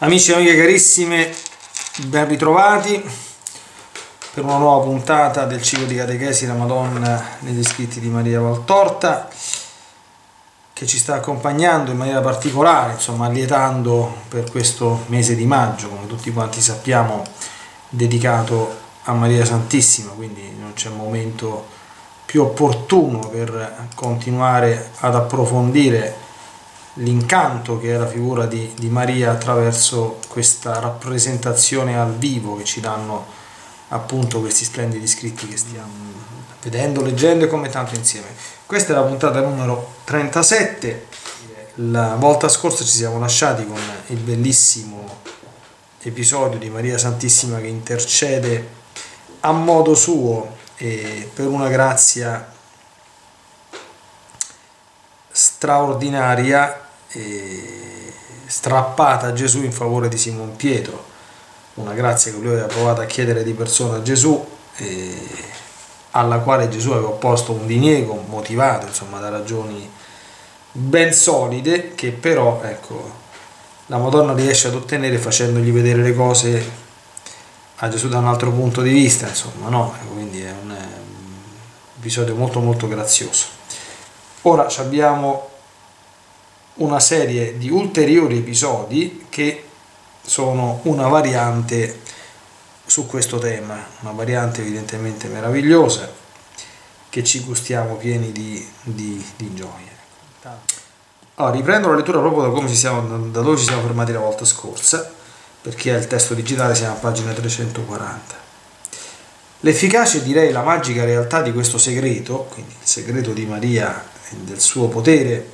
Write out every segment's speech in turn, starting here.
Amici e amiche carissime, ben ritrovati per una nuova puntata del ciclo di catechesi La Madonna negli scritti di Maria Valtorta che ci sta accompagnando in maniera particolare, insomma allietando per questo mese di maggio, come tutti quanti sappiamo, dedicato a Maria Santissima, quindi non c'è momento più opportuno per continuare ad approfondire l'incanto che è la figura di, di, Maria attraverso questa rappresentazione al vivo che ci danno appunto questi splendidi scritti che stiamo vedendo, leggendo e commentando insieme. Questa è la puntata numero 37. La volta scorsa ci siamo lasciati con il bellissimo episodio di Maria Santissima che intercede a modo suo e per una grazia straordinaria strappata a Gesù in favore di Simon Pietro, una grazia che lui aveva provato a chiedere di persona a Gesù, alla quale Gesù aveva opposto un diniego motivato insomma, da ragioni ben solide, che però ecco, la Madonna riesce ad ottenere facendogli vedere le cose a Gesù da un altro punto di vista, insomma, no? Ecco, quindi è un episodio molto molto grazioso. Ora abbiamo una serie di ulteriori episodi che sono una variante su questo tema, una variante evidentemente meravigliosa che ci gustiamo pieni di, di, di gioia. Allora, riprendo la lettura proprio da, siamo, da dove ci siamo fermati la volta scorsa, perché è il testo digitale, siamo a pagina 340. L'efficace, direi la magica realtà di questo segreto, quindi il segreto di Maria e del suo potere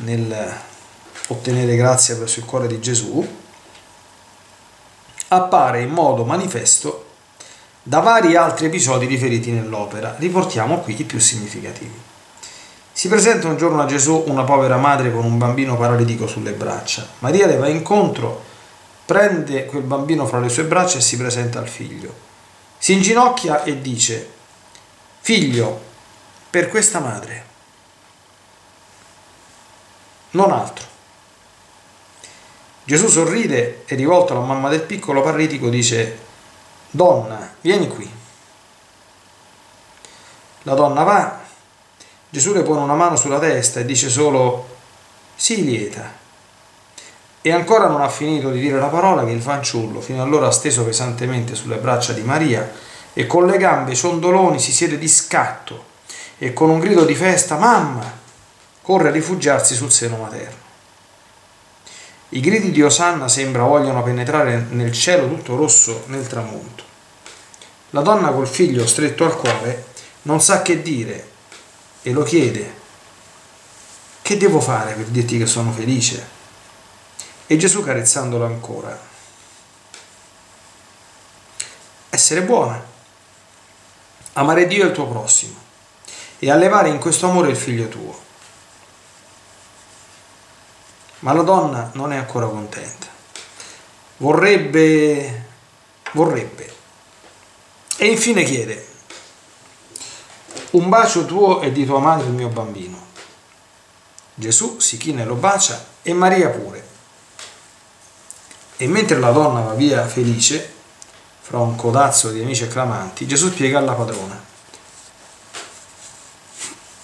nel ottenere grazia presso il cuore di Gesù, appare in modo manifesto da vari altri episodi riferiti nell'opera. Riportiamo qui i più significativi. Si presenta un giorno a Gesù una povera madre con un bambino paralitico sulle braccia. Maria le va incontro, prende quel bambino fra le sue braccia e si presenta al figlio. Si inginocchia e dice, figlio, per questa madre non altro. Gesù sorride e rivolto alla mamma del piccolo paralitico dice, Donna, vieni qui. La donna va, Gesù le pone una mano sulla testa e dice solo, sii lieta. E ancora non ha finito di dire la parola che il fanciullo, fino allora steso pesantemente sulle braccia di Maria, e con le gambe ciondoloni si siede di scatto e con un grido di festa, mamma, corre a rifugiarsi sul seno materno. I gridi di Osanna sembra vogliano penetrare nel cielo tutto rosso nel tramonto. La donna col figlio stretto al cuore non sa che dire e lo chiede. Che devo fare per dirti che sono felice? E Gesù carezzandolo ancora. Essere buona, amare Dio e il tuo prossimo e allevare in questo amore il figlio tuo. Ma la donna non è ancora contenta. Vorrebbe, vorrebbe. E infine chiede, un bacio tuo e di tua madre il mio bambino. Gesù si china e lo bacia e Maria pure. E mentre la donna va via felice, fra un codazzo di amici acclamanti, Gesù spiega alla padrona.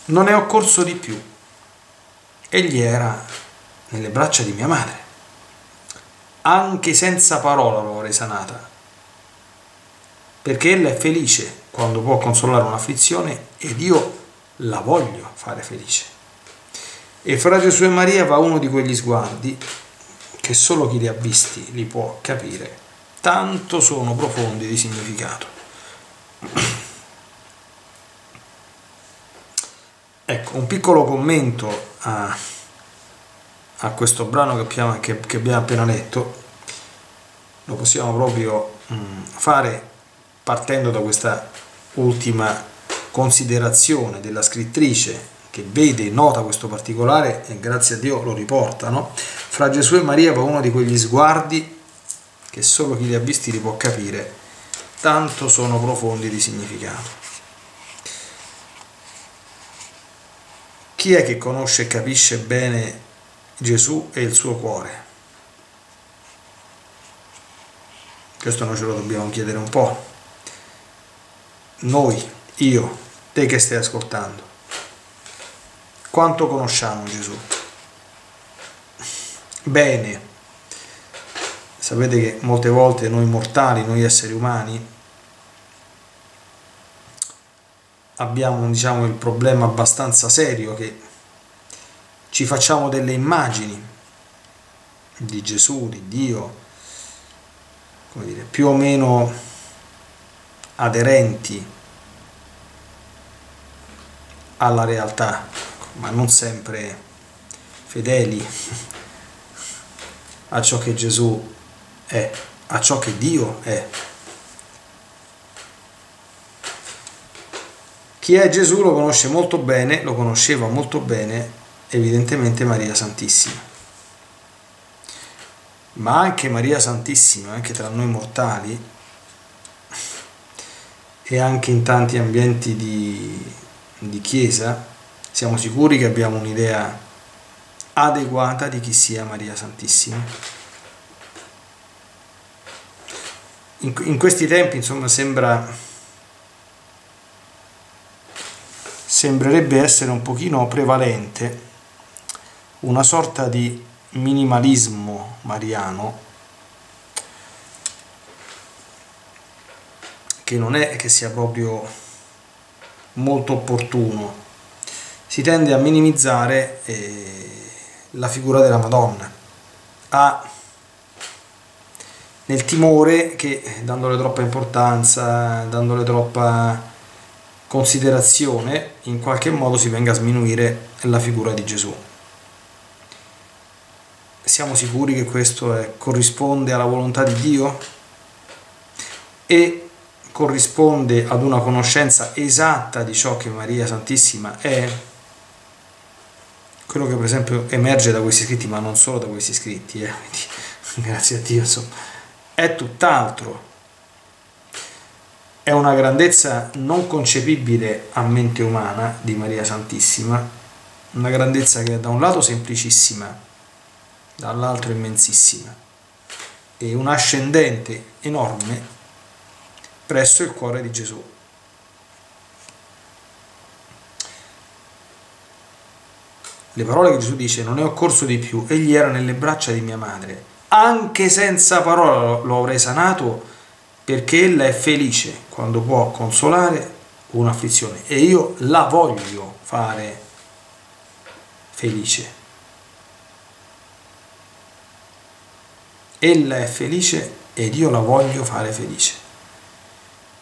Non ne ho corso di più. Egli era nelle braccia di mia madre. Anche senza parola l'ho risanata, perché ella è felice quando può consolare un'afflizione ed io la voglio fare felice. E fra Gesù e Maria va uno di quegli sguardi che solo chi li ha visti li può capire, tanto sono profondi di significato. Ecco, un piccolo commento a a questo brano che abbiamo, appena letto lo possiamo proprio mm, fare partendo da questa ultima considerazione della scrittrice che vede e nota questo particolare e grazie a Dio lo riportano fra Gesù e Maria va uno di quegli sguardi che solo chi li ha visti li può capire tanto sono profondi di significato. Chi è che conosce e capisce bene Gesù e il suo cuore. questo noi ce lo dobbiamo chiedere un po'. Noi, io, te che stai ascoltando, quanto conosciamo Gesù? Bene, sapete che molte volte noi mortali, noi esseri umani, abbiamo diciamo, il problema abbastanza serio che ci facciamo delle immagini di Gesù, di Dio, come dire, più o meno aderenti alla realtà, ma non sempre fedeli a ciò che Gesù è, a ciò che Dio è. Chi è Gesù lo conosce molto bene, lo conosceva molto bene, evidentemente Maria Santissima. Ma anche Maria Santissima, anche tra noi mortali, e anche in tanti ambienti di, di chiesa, siamo sicuri che abbiamo un'idea adeguata di chi sia Maria Santissima. In, in questi tempi, insomma, sembra sembrerebbe essere un pochino prevalente una sorta di minimalismo mariano che non è che sia proprio molto opportuno si tende a minimizzare eh, la figura della Madonna a, nel timore che dandole troppa importanza dandole troppa considerazione in qualche modo si venga a sminuire la figura di Gesù. Siamo sicuri che questo è, corrisponde alla volontà di Dio e corrisponde ad una conoscenza esatta di ciò che Maria Santissima è? Quello che per esempio emerge da questi scritti, ma non solo da questi scritti, eh, quindi, grazie a Dio, insomma, è tutt'altro è una grandezza non concepibile a mente umana di Maria Santissima, una grandezza che è da un lato semplicissima, dall'altro immensissima, e un ascendente enorme presso il cuore di Gesù. Le parole che Gesù dice, non è occorso di più, egli era nelle braccia di mia madre, anche senza parola lo avrei sanato perché ella è felice quando può consolare un'afflizione e io la voglio fare felice. Ella è felice ed io la voglio fare felice.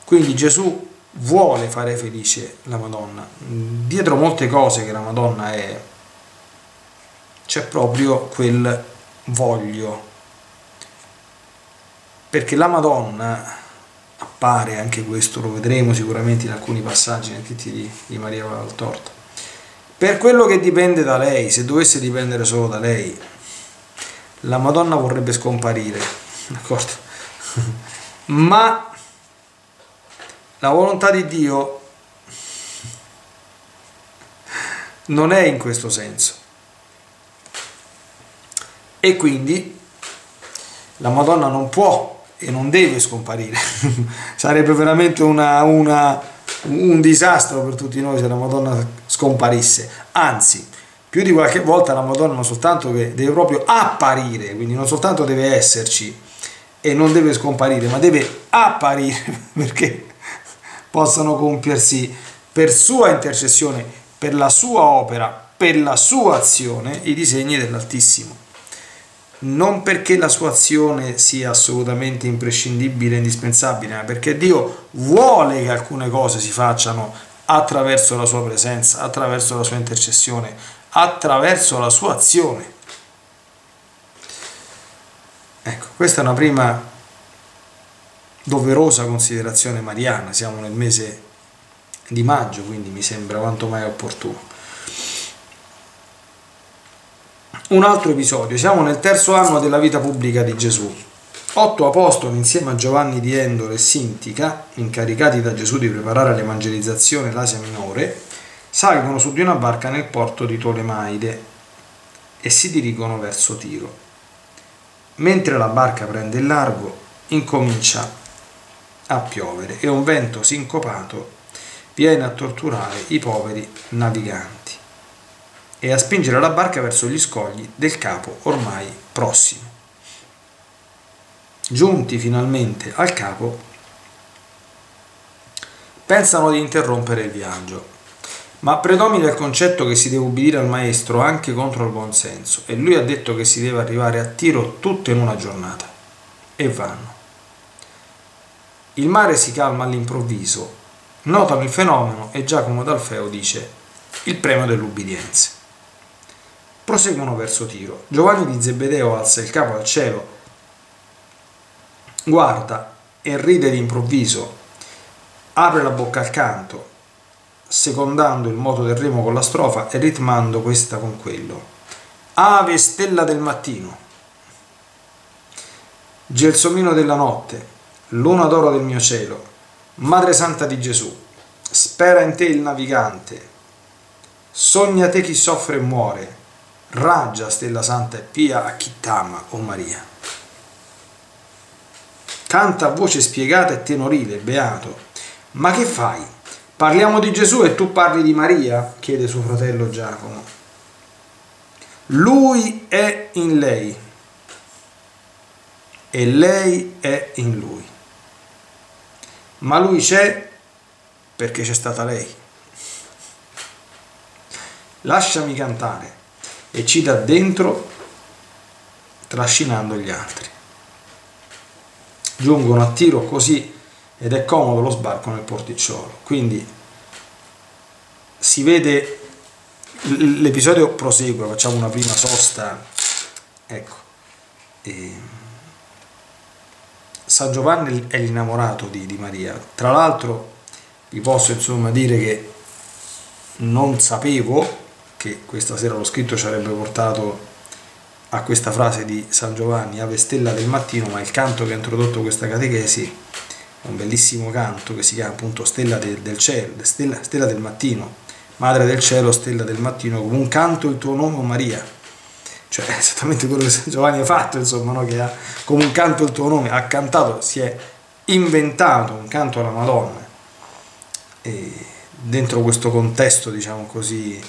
Quindi Gesù vuole fare felice la Madonna. Dietro molte cose che la Madonna è, c'è proprio quel voglio perché la Madonna appare anche questo, lo vedremo sicuramente in alcuni passaggi nel scritti di, di Maria Valtorta. Per quello che dipende da lei, se dovesse dipendere solo da lei, la Madonna vorrebbe scomparire, d'accordo? Ma la volontà di Dio non è in questo senso. E quindi la Madonna non può e non deve scomparire. Sarebbe veramente una, una, un disastro per tutti noi se la Madonna scomparisse. Anzi, più di qualche volta la Madonna non soltanto che deve proprio apparire, quindi non soltanto deve esserci e non deve scomparire, ma deve apparire perché possano compiersi per sua intercessione, per la sua opera, per la sua azione, i disegni dell'Altissimo. Non perché la sua azione sia assolutamente imprescindibile indispensabile, ma perché Dio vuole che alcune cose si facciano attraverso la sua presenza, attraverso la sua intercessione, attraverso la sua azione. Ecco, questa è una prima doverosa considerazione mariana, siamo nel mese di maggio, quindi mi sembra quanto mai opportuno un altro episodio. Siamo nel terzo anno della vita pubblica di Gesù. Otto apostoli insieme a Giovanni di Endore e Sintica, incaricati da Gesù di preparare l'evangelizzazione l'Asia Minore, salgono su di una barca nel porto di Tolemaide e si dirigono verso Tiro. Mentre la barca prende il largo, incomincia a piovere e un vento sincopato viene a torturare i poveri naviganti e a spingere la barca verso gli scogli del capo ormai prossimo. Giunti finalmente al capo, pensano di interrompere il viaggio, ma predomina il concetto che si deve ubbidire al maestro anche contro il buon senso e lui ha detto che si deve arrivare a tiro tutto in una giornata. E vanno. Il mare si calma all'improvviso, notano il fenomeno e Giacomo d'Alfeo dice il premio dell'ubbidienza. Proseguono verso Tiro. Giovanni di Zebedeo alza il capo al cielo, guarda e ride d'improvviso, apre la bocca al canto, secondando il moto del remo con la strofa e ritmando questa con quello. Ave stella del mattino, gelsomino della notte, luna d'oro del mio cielo, Madre Santa di Gesù, spera in te il navigante, sogna te chi soffre e muore, Raggia, stella santa e pia, a chi t'ama, o oh Maria. Canta a voce spiegata e tenorile, beato. Ma che fai? Parliamo di Gesù e tu parli di Maria? chiede suo fratello Giacomo. Lui è in lei e lei è in lui. Ma lui c'è perché c'è stata lei. Lasciami cantare e ci dà dentro trascinando gli altri. Giungono a tiro così ed è comodo lo sbarco nel porticciolo. Quindi si vede l'episodio prosegue, facciamo una prima sosta. Ecco. E San Giovanni è l'innamorato di, di Maria. Tra l'altro vi posso insomma dire che non sapevo che questa sera lo scritto ci avrebbe portato a questa frase di San Giovanni, Ave Stella del mattino, ma il canto che ha introdotto questa catechesi un bellissimo canto che si chiama appunto Stella del, del cielo, stella, stella, del mattino, Madre del cielo, Stella del mattino, come un canto il tuo nome, Maria. Cioè, esattamente quello che San Giovanni ha fatto, insomma, no? che ha come un canto il tuo nome, ha cantato, si è inventato un canto alla Madonna. E dentro questo contesto, diciamo così,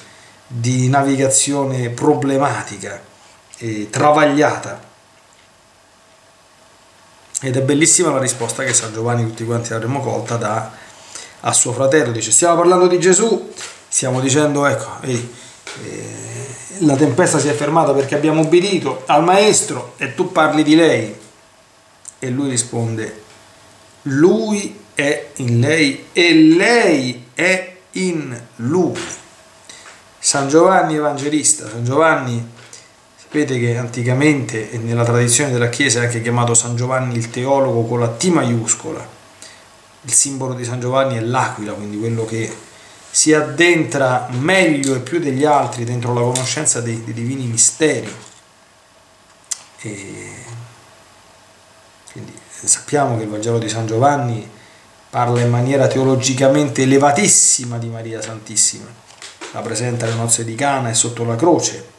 di navigazione problematica e travagliata. Ed è bellissima la risposta che San Giovanni, tutti quanti l'avremmo colta, dà a suo fratello. Dice, stiamo parlando di Gesù, stiamo dicendo, ecco, ehi, eh, la tempesta si è fermata perché abbiamo obbedito al maestro e tu parli di lei. E lui risponde, lui è in lei e lei è in lui. San Giovanni Evangelista, San Giovanni, sapete che anticamente nella tradizione della Chiesa è anche chiamato San Giovanni il teologo con la T maiuscola. Il simbolo di San Giovanni è l'aquila, quindi quello che si addentra meglio e più degli altri dentro la conoscenza dei, dei divini misteri. E quindi sappiamo che il Vangelo di San Giovanni parla in maniera teologicamente elevatissima di Maria Santissima la presenta alle nozze di Cana e sotto la croce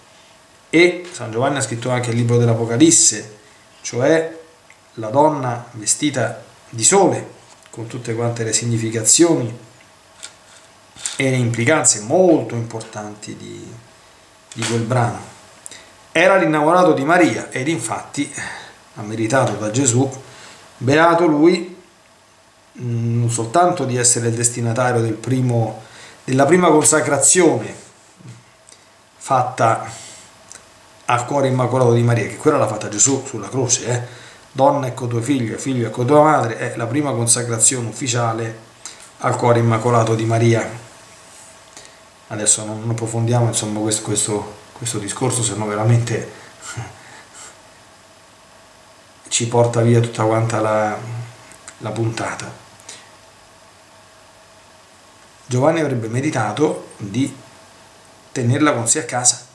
e San Giovanni ha scritto anche il libro dell'Apocalisse, cioè la donna vestita di sole con tutte quante le significazioni e le implicanze molto importanti di, di quel brano. Era l'innamorato di Maria ed infatti ha meritato da Gesù, beato lui, non soltanto di essere il destinatario del primo della prima consacrazione fatta al cuore immacolato di Maria, che quella l'ha fatta Gesù sulla croce, eh? donna ecco tuo figlio, figlio ecco tua madre, è la prima consacrazione ufficiale al cuore immacolato di Maria. Adesso non approfondiamo insomma questo, questo, questo discorso, se no veramente ci porta via tutta quanta la, la puntata. Giovanni avrebbe meritato di tenerla con sé a casa,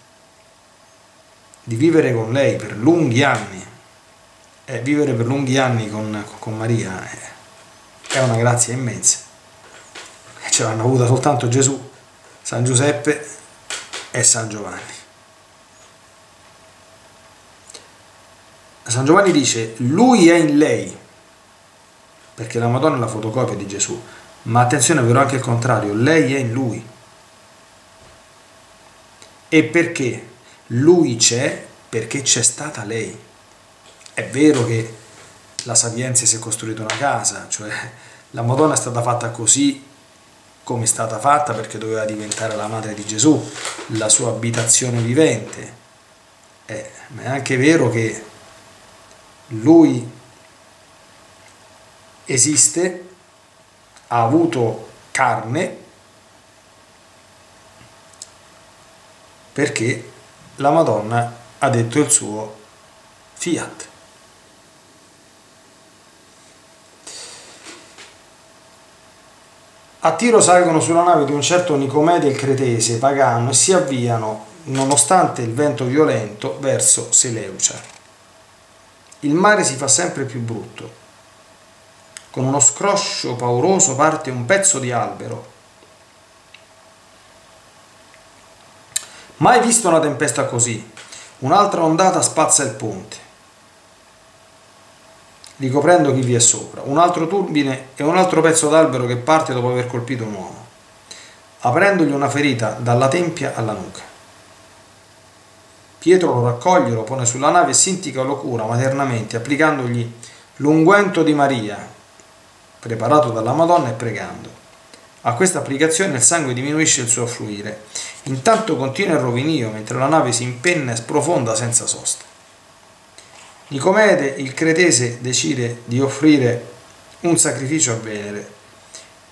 di vivere con lei per lunghi anni. E vivere per lunghi anni con, con Maria è una grazia immensa. Ce l'hanno avuta soltanto Gesù, San Giuseppe e San Giovanni. San Giovanni dice, lui è in lei perché la Madonna è la fotocopia di Gesù. Ma attenzione, vero anche il contrario, lei è in lui. E perché? Lui c'è perché c'è stata lei. È vero che la Sapienza si è costruita una casa, cioè la Madonna è stata fatta così come è stata fatta perché doveva diventare la madre di Gesù, la sua abitazione vivente. Eh, ma è anche vero che lui esiste, ha avuto carne perché la Madonna ha detto il suo fiat. A tiro salgono sulla nave di un certo Nicomede il cretese pagano e si avviano, nonostante il vento violento, verso Seleucia. Il mare si fa sempre più brutto. Con uno scroscio pauroso parte un pezzo di albero. Mai visto una tempesta così. Un'altra ondata spazza il ponte ricoprendo chi vi è sopra, un altro turbine e un altro pezzo d'albero che parte dopo aver colpito un uomo, aprendogli una ferita dalla tempia alla nuca. Pietro lo raccoglie, lo pone sulla nave e Sintica lo cura maternamente, applicandogli l'unguento di Maria, preparato dalla Madonna e pregando. A questa applicazione il sangue diminuisce il suo affluire. Intanto continua il rovinio mentre la nave si impenna e sprofonda senza sosta. Nicomede, il cretese, decide di offrire un sacrificio a Venere.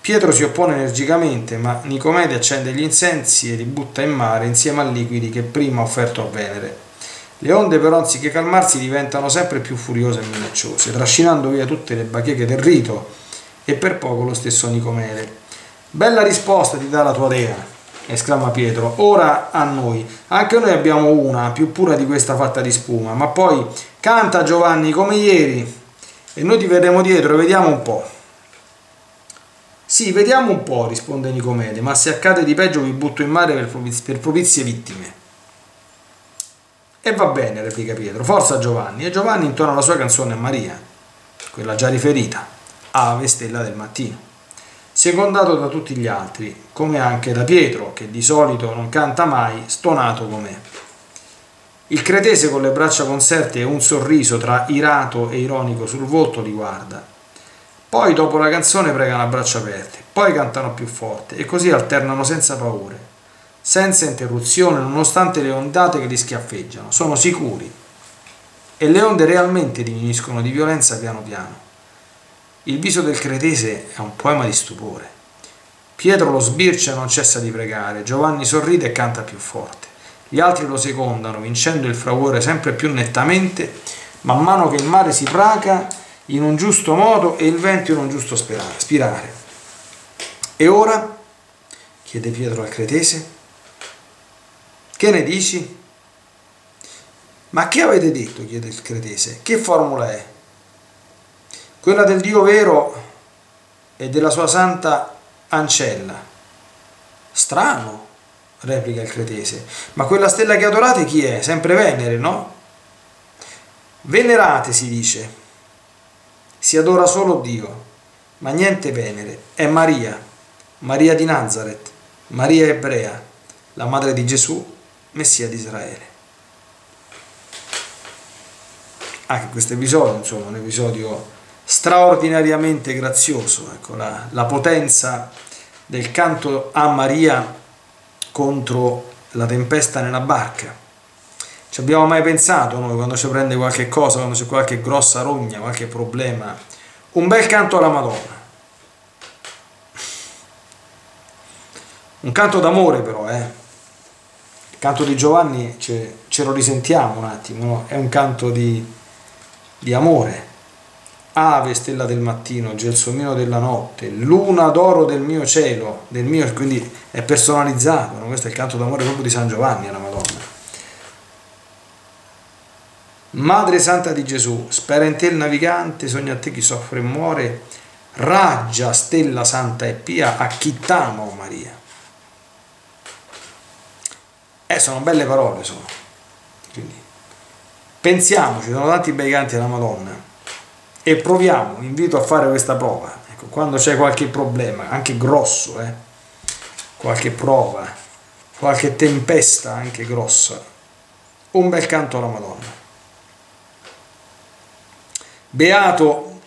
Pietro si oppone energicamente, ma Nicomede accende gli incensi e li butta in mare insieme al liquidi che prima ha offerto a Venere. Le onde però anziché calmarsi diventano sempre più furiose e minacciose, trascinando via tutte le bacheche del rito e per poco lo stesso Nicomede. Bella risposta ti dà la tua dea, esclama Pietro. Ora a noi. Anche noi abbiamo una, più pura di questa fatta di spuma, ma poi canta Giovanni come ieri e noi ti verremo dietro, vediamo un po'. Sì, vediamo un po', risponde Nicomede, ma se accade di peggio vi butto in mare per, propiz per propizie vittime. E va bene, replica Pietro, forza Giovanni. E Giovanni intona la sua canzone a Maria, quella già riferita, Ave Stella del Mattino secondato da tutti gli altri, come anche da Pietro, che di solito non canta mai, stonato com'è. Il cretese con le braccia conserte e un sorriso tra irato e ironico sul volto li guarda. Poi dopo la canzone pregano a braccia aperte, poi cantano più forte e così alternano senza paure, senza interruzione nonostante le ondate che li schiaffeggiano, sono sicuri. E le onde realmente diminuiscono di violenza piano piano. Il viso del cretese è un poema di stupore. Pietro lo sbircia e non cessa di pregare, Giovanni sorride e canta più forte. Gli altri lo secondano, vincendo il fragore sempre più nettamente, man mano che il mare si praca in un giusto modo e il vento in un giusto spirare. E ora? chiede Pietro al cretese. Che ne dici? Ma che avete detto? chiede il cretese. Che formula è? Quella del Dio vero e della sua santa ancella. Strano, replica il cretese, ma quella stella che adorate chi è? Sempre Venere, no? Venerate, si dice. Si adora solo Dio, ma niente Venere. È Maria, Maria di Nazareth, Maria ebrea, la madre di Gesù, Messia di Israele. Anche questo episodio, insomma, un episodio straordinariamente grazioso, ecco, la, la potenza del canto a Maria contro la tempesta nella barca. Ci abbiamo mai pensato noi quando ci prende qualche cosa, quando c'è qualche grossa rogna, qualche problema? Un bel canto alla Madonna. Un canto d'amore però, eh. Il canto di Giovanni ce, ce lo risentiamo un attimo, no? è un canto di, di amore ave stella del mattino, gelsomino della notte, luna d'oro del mio cielo, del mio, quindi è personalizzato, no? questo è il canto d'amore proprio di San Giovanni alla Madonna. Madre Santa di Gesù, spera in te il navigante, sogna a te chi soffre e muore, raggia stella santa e pia, a chi t'ama, oh Maria. Eh, sono belle parole, sono. Quindi, pensiamoci, sono tanti bei canti alla Madonna e proviamo, invito a fare questa prova, ecco, quando c'è qualche problema, anche grosso, eh, qualche prova, qualche tempesta anche grossa, un bel canto alla Madonna. Beato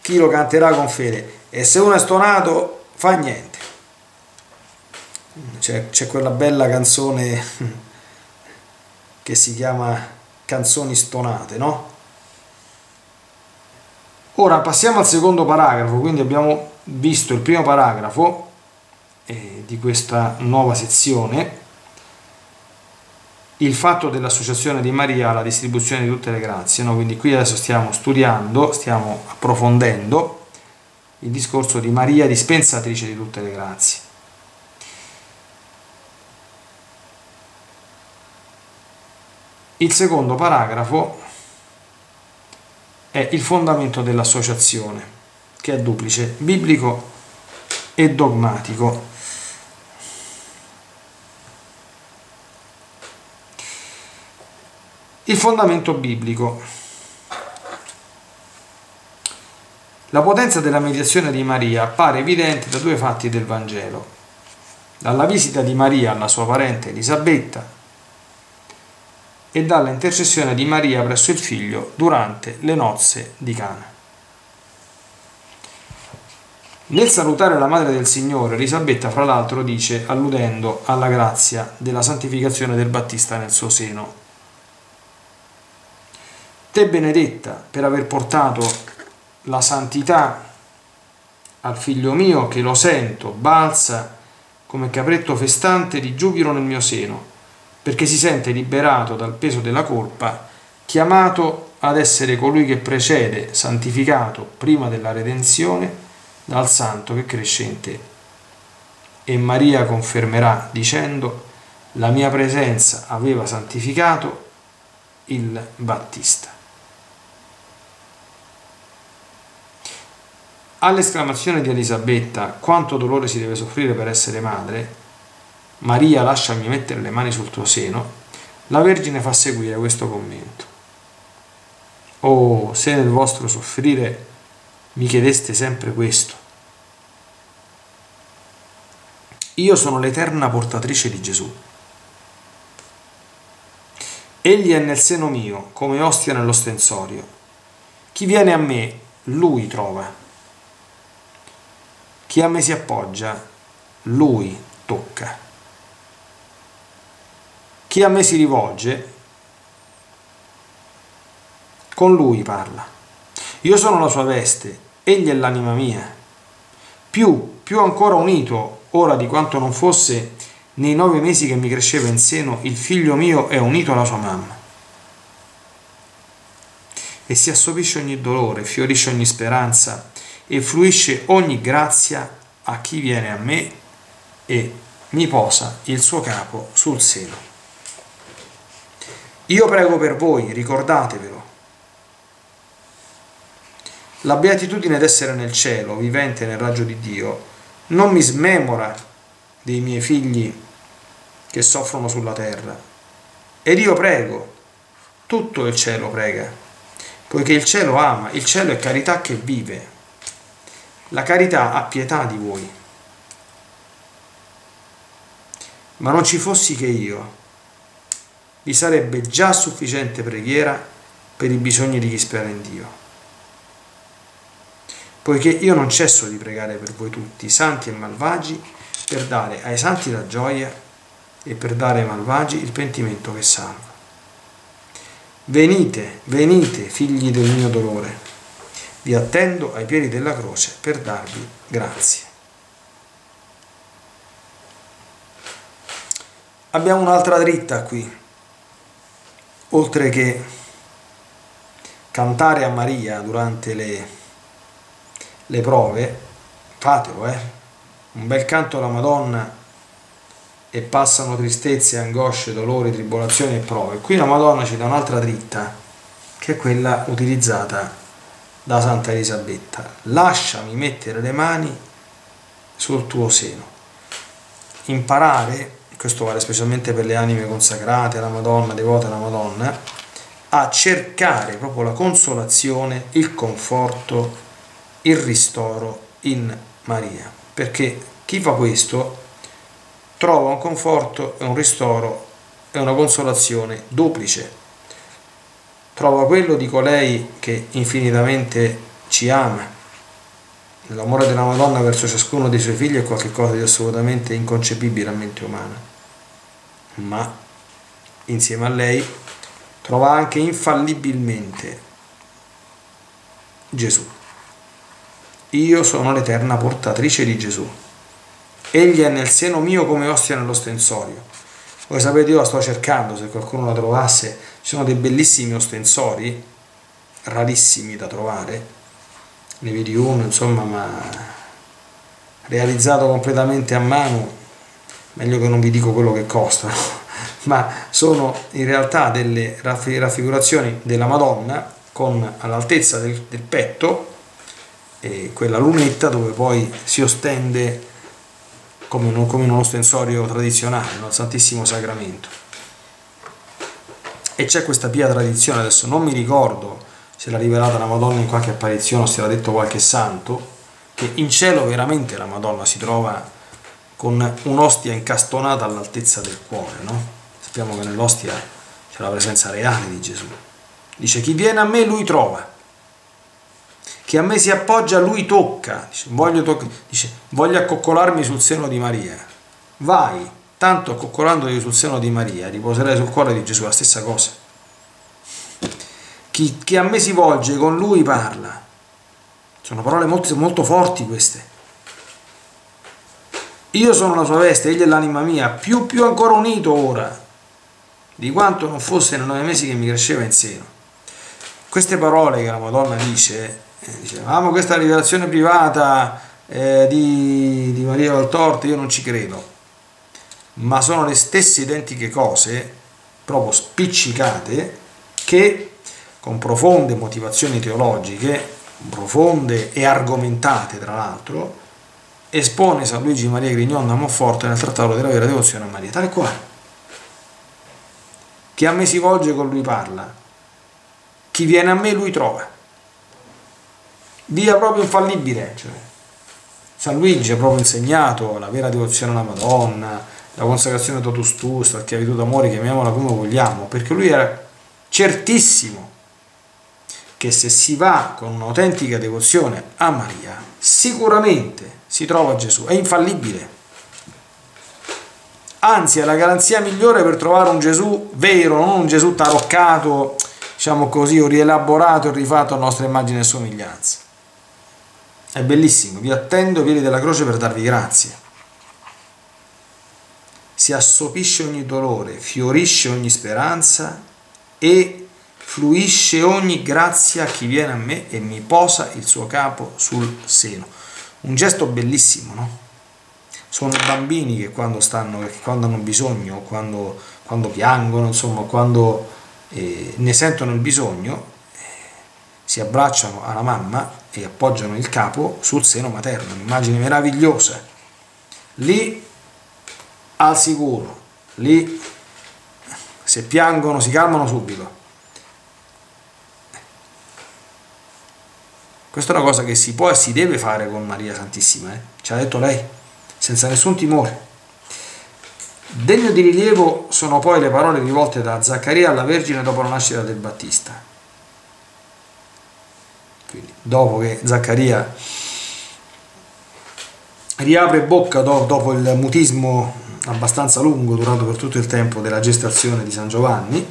chi lo canterà con fede e se uno è stonato fa niente. C'è quella bella canzone che si chiama Canzoni stonate, no? Ora passiamo al secondo paragrafo, quindi abbiamo visto il primo paragrafo eh, di questa nuova sezione, il fatto dell'associazione di Maria alla distribuzione di tutte le grazie, no? quindi qui adesso stiamo studiando, stiamo approfondendo il discorso di Maria dispensatrice di tutte le grazie. Il secondo paragrafo è il fondamento dell'associazione, che è duplice, biblico e dogmatico. Il fondamento biblico. La potenza della mediazione di Maria appare evidente da due fatti del Vangelo. Dalla visita di Maria alla sua parente Elisabetta e dalla intercessione di Maria presso il figlio durante le nozze di Cana. Nel salutare la Madre del Signore, Elisabetta fra l'altro dice, alludendo alla grazia della santificazione del Battista nel suo seno, Te benedetta per aver portato la santità al figlio mio che lo sento, balza come capretto festante di giubilo nel mio seno perché si sente liberato dal peso della colpa, chiamato ad essere colui che precede, santificato prima della redenzione dal santo che cresce in te. E Maria confermerà dicendo, la mia presenza aveva santificato il Battista. All'esclamazione di Elisabetta, quanto dolore si deve soffrire per essere madre, Maria lasciami mettere le mani sul tuo seno, la Vergine fa seguire questo commento. Oh, se nel vostro soffrire mi chiedeste sempre questo. Io sono l'eterna portatrice di Gesù. Egli è nel seno mio, come ostia nell'ostensorio. Chi viene a me, lui trova. Chi a me si appoggia, lui tocca. Chi a me si rivolge, con lui parla. Io sono la sua veste, egli è l'anima mia. Più, più ancora unito, ora di quanto non fosse nei nove mesi che mi cresceva in seno, il figlio mio è unito alla sua mamma. E si assopisce ogni dolore, fiorisce ogni speranza e fluisce ogni grazia a chi viene a me e mi posa il suo capo sul seno. Io prego per voi, ricordatevelo. La beatitudine d'essere nel cielo, vivente nel raggio di Dio, non mi smemora dei miei figli che soffrono sulla terra. Ed io prego, tutto il cielo prega, poiché il cielo ama, il cielo è carità che vive. La carità ha pietà di voi. Ma non ci fossi che io, vi sarebbe già sufficiente preghiera per i bisogni di chi spera in Dio. Poiché io non cesso di pregare per voi tutti, santi e malvagi, per dare ai santi la gioia e per dare ai malvagi il pentimento che salva. Venite, venite, figli del mio dolore, vi attendo ai piedi della croce per darvi grazie. Abbiamo un'altra dritta qui oltre che cantare a Maria durante le, le prove, fatelo, eh? un bel canto alla Madonna e passano tristezze, angosce, dolori, tribolazioni e prove. Qui la Madonna ci dà un'altra dritta, che è quella utilizzata da Santa Elisabetta. Lasciami mettere le mani sul tuo seno. Imparare questo vale specialmente per le anime consacrate alla Madonna, devote alla Madonna, a cercare proprio la consolazione, il conforto, il ristoro in Maria. Perché chi fa questo trova un conforto e un ristoro e una consolazione duplice. Trova quello di colei che infinitamente ci ama. L'amore della Madonna verso ciascuno dei suoi figli è qualcosa di assolutamente inconcepibile a mente umana. Ma insieme a lei trova anche infallibilmente Gesù. Io sono l'eterna portatrice di Gesù. Egli è nel seno mio come ostia nello stensorio. Voi sapete, io la sto cercando, se qualcuno la trovasse, ci sono dei bellissimi ostensori, rarissimi da trovare, ne vedi uno, insomma, ma realizzato completamente a mano, meglio che non vi dico quello che costano ma sono in realtà delle raffigurazioni della Madonna con all'altezza del, del petto quella lunetta dove poi si ostende come, in, come in uno stensorio tradizionale, no? Santissimo Sacramento. E c'è questa pia tradizione, adesso non mi ricordo se l'ha rivelata la Madonna in qualche apparizione o se l'ha detto qualche santo, che in cielo veramente la Madonna si trova con un'ostia incastonata all'altezza del cuore, no? sappiamo che nell'ostia c'è la presenza reale di Gesù. Dice chi viene a me lui trova, chi a me si appoggia lui tocca, dice voglio, toc- dice, voglio accoccolarmi sul seno di Maria, vai, tanto accoccolandoti sul seno di Maria riposerai sul cuore di Gesù, la stessa cosa. Chi, chi a me si volge con lui parla. Sono parole molto, molto forti queste. Io sono la sua veste, egli è l'anima mia, più più ancora unito ora di quanto non fosse nei nove mesi che mi cresceva in seno. Queste parole che la Madonna dice, eh, dice amo questa rivelazione privata eh, di, di Maria Valtorta, io non ci credo, ma sono le stesse identiche cose, proprio spiccicate, che con profonde motivazioni teologiche, profonde e argomentate tra l'altro, espone San Luigi Maria Grignon da Monforte nel trattato della vera devozione a Maria, tale quale. Chi a me si volge con lui parla. Chi viene a me lui trova. Via proprio infallibile. Cioè, San Luigi ha proprio insegnato la vera devozione alla Madonna, la consacrazione totus tuus, la schiavitù d'amore, chiamiamola come vogliamo, perché lui era certissimo che se si va con un'autentica devozione a Maria, sicuramente si trova Gesù, è infallibile anzi è la garanzia migliore per trovare un Gesù vero, non un Gesù taroccato, diciamo così, o rielaborato e rifatto a nostra immagine e somiglianza. È bellissimo, vi attendo ai piedi della croce per darvi grazie. Si assopisce ogni dolore, fiorisce ogni speranza e fluisce ogni grazia a chi viene a me e mi posa il suo capo sul seno. Un gesto bellissimo, no? sono bambini che quando, stanno, che quando hanno bisogno, quando, quando piangono, insomma, quando eh, ne sentono il bisogno, eh, si abbracciano alla mamma e appoggiano il capo sul seno materno, un'immagine meravigliosa. Lì al sicuro, lì se piangono si calmano subito. Questa è una cosa che si può e si deve fare con Maria Santissima, eh? ci ha detto lei senza nessun timore. Degno di rilievo sono poi le parole rivolte da Zaccaria alla Vergine dopo la nascita del Battista. Quindi, dopo che Zaccaria riapre bocca dopo il mutismo abbastanza lungo durato per tutto il tempo della gestazione di San Giovanni,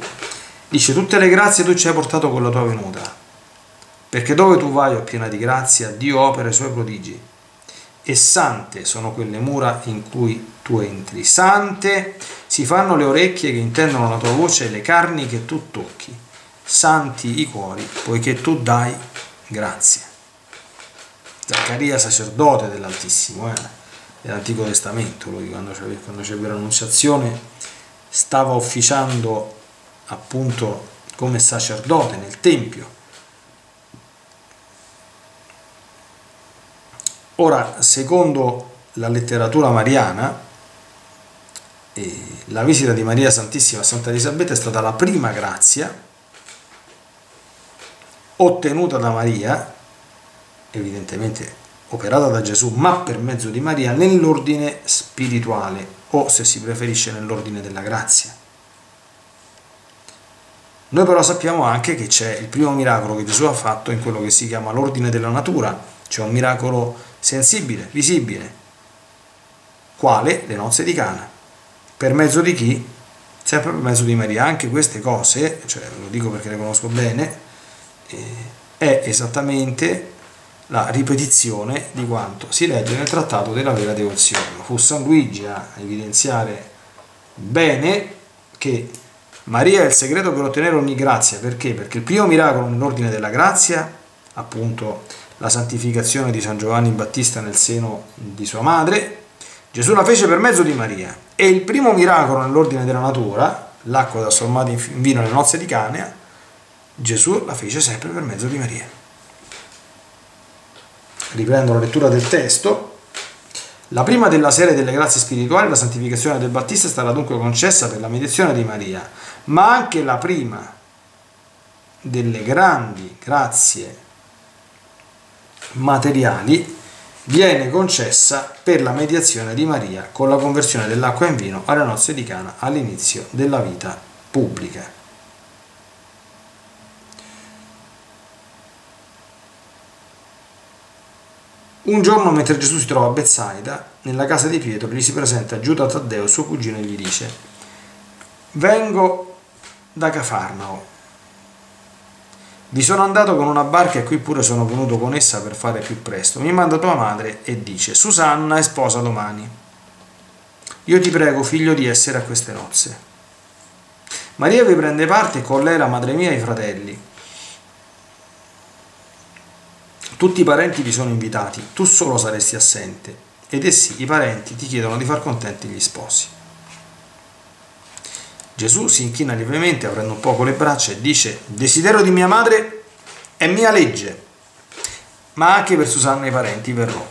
dice tutte le grazie tu ci hai portato con la tua venuta, perché dove tu vai o piena di grazia, Dio opera i suoi prodigi e sante sono quelle mura in cui tu entri. Sante si fanno le orecchie che intendono la tua voce e le carni che tu tocchi. Santi i cuori, poiché tu dai grazie. Zaccaria, sacerdote dell'Altissimo, eh, dell'Antico Testamento, lui quando c'è l'Annunciazione stava ufficiando appunto come sacerdote nel Tempio Ora, secondo la letteratura mariana, la visita di Maria Santissima a Santa Elisabetta è stata la prima grazia ottenuta da Maria, evidentemente operata da Gesù, ma per mezzo di Maria, nell'ordine spirituale o, se si preferisce, nell'ordine della grazia. Noi però sappiamo anche che c'è il primo miracolo che Gesù ha fatto in quello che si chiama l'ordine della natura, cioè un miracolo sensibile, visibile, quale le nozze di Cana. Per mezzo di chi? Sempre per mezzo di Maria. Anche queste cose, cioè lo dico perché le conosco bene, eh, è esattamente la ripetizione di quanto si legge nel trattato della vera devozione. Fu San Luigi a evidenziare bene che Maria è il segreto per ottenere ogni grazia, perché? Perché il primo miracolo nell'ordine della grazia, appunto la santificazione di San Giovanni Battista nel seno di sua madre, Gesù la fece per mezzo di Maria. E il primo miracolo nell'ordine della natura, l'acqua trasformata in vino nelle nozze di Canea, Gesù la fece sempre per mezzo di Maria. Riprendo la lettura del testo. La prima della serie delle grazie spirituali, la santificazione del Battista, stata dunque concessa per la mediazione di Maria, ma anche la prima delle grandi grazie materiali viene concessa per la mediazione di Maria con la conversione dell'acqua in vino alle nozze di Cana all'inizio della vita pubblica. Un giorno, mentre Gesù si trova a Bezzaida, nella casa di Pietro, gli si presenta Giuda Taddeo, suo cugino, e gli dice Vengo da Cafarnao. Vi sono andato con una barca e qui pure sono venuto con essa per fare più presto. Mi manda tua madre e dice Susanna è sposa domani. Io ti prego, figlio, di essere a queste nozze. Maria vi prende parte con lei la madre mia e i fratelli Tutti i parenti vi sono invitati, tu solo saresti assente, ed essi, i parenti, ti chiedono di far contenti gli sposi. Gesù si inchina lievemente, aprendo un poco le braccia e dice, il desiderio di mia madre è mia legge, ma anche per Susanna e i parenti verrò.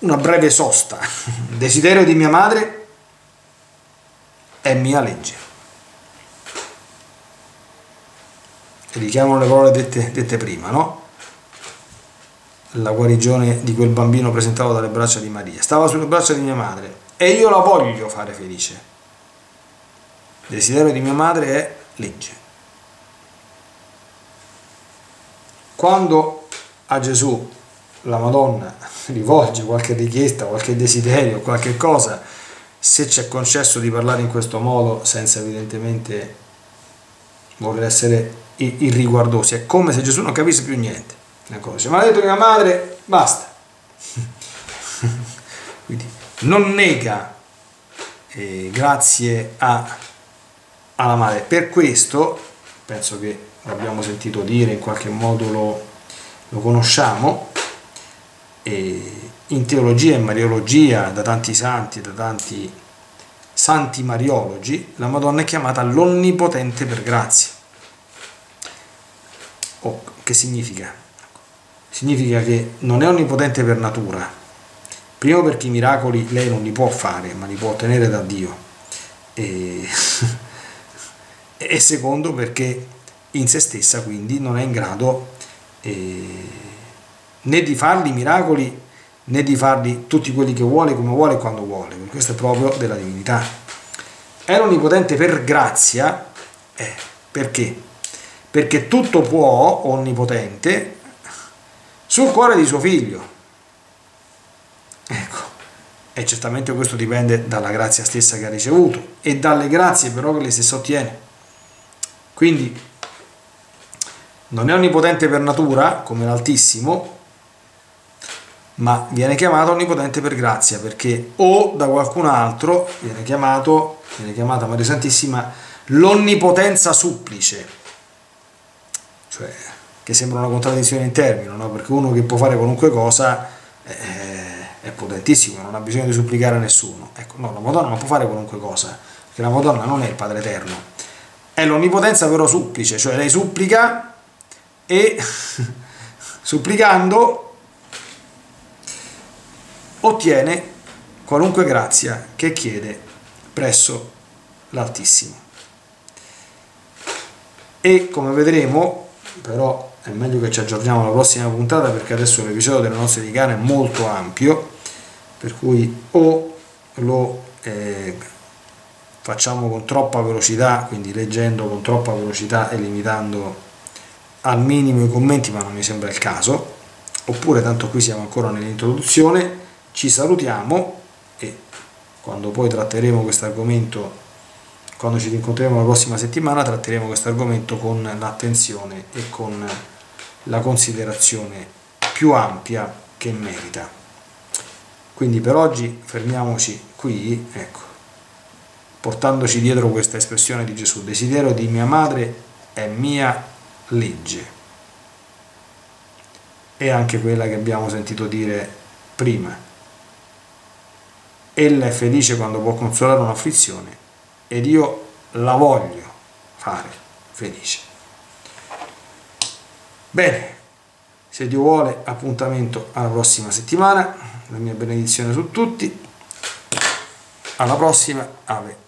Una breve sosta, il desiderio di mia madre è mia legge. richiamano le parole dette, dette prima, no? La guarigione di quel bambino presentato dalle braccia di Maria. Stava sulle braccia di mia madre e io la voglio fare felice. Il desiderio di mia madre è legge. Quando a Gesù la Madonna rivolge qualche richiesta, qualche desiderio, qualche cosa, se ci è concesso di parlare in questo modo senza evidentemente voler essere irriguardosi, è come se Gesù non capisse più niente. Dice, ma ha detto mia madre, basta. Quindi non nega eh, grazie a, alla madre. Per questo, penso che l'abbiamo sentito dire, in qualche modo lo, lo conosciamo, e in teologia e mariologia, da tanti santi, da tanti santi mariologi, la Madonna è chiamata l'onnipotente per grazia Oh, che significa? Significa che non è onnipotente per natura, primo perché i miracoli lei non li può fare, ma li può ottenere da Dio, e, e secondo perché in se stessa quindi non è in grado eh, né di farli miracoli né di farli tutti quelli che vuole, come vuole e quando vuole, questo è proprio della divinità. È onnipotente per grazia, eh, perché? perché tutto può, onnipotente, sul cuore di suo figlio. Ecco, e certamente questo dipende dalla grazia stessa che ha ricevuto e dalle grazie però che lei stessa ottiene. Quindi non è onnipotente per natura, come l'Altissimo, ma viene chiamato onnipotente per grazia, perché o da qualcun altro viene, chiamato, viene chiamata Maria Santissima l'onnipotenza supplice cioè, che sembra una contraddizione in termini, no? perché uno che può fare qualunque cosa eh, è potentissimo, non ha bisogno di supplicare a nessuno. Ecco, no, la Madonna non può fare qualunque cosa, perché la Madonna non è il Padre Eterno, è l'onnipotenza però supplice, cioè lei supplica e supplicando ottiene qualunque grazia che chiede presso l'Altissimo. e come vedremo però è meglio che ci aggiorniamo alla prossima puntata perché adesso l'episodio delle nozze di Cana è molto ampio per cui o lo eh, facciamo con troppa velocità quindi leggendo con troppa velocità e limitando al minimo i commenti ma non mi sembra il caso oppure tanto qui siamo ancora nell'introduzione ci salutiamo e quando poi tratteremo questo argomento quando ci rincontreremo la prossima settimana tratteremo questo argomento con l'attenzione e con la considerazione più ampia che merita. Quindi per oggi fermiamoci qui ecco portandoci dietro questa espressione di Gesù desiderio di mia madre è mia legge è anche quella che abbiamo sentito dire prima. Ella è felice quando può consolare un'afflizione ed io la voglio fare felice. Bene, se Dio vuole, appuntamento alla prossima settimana, la mia benedizione su tutti, alla prossima, Ave.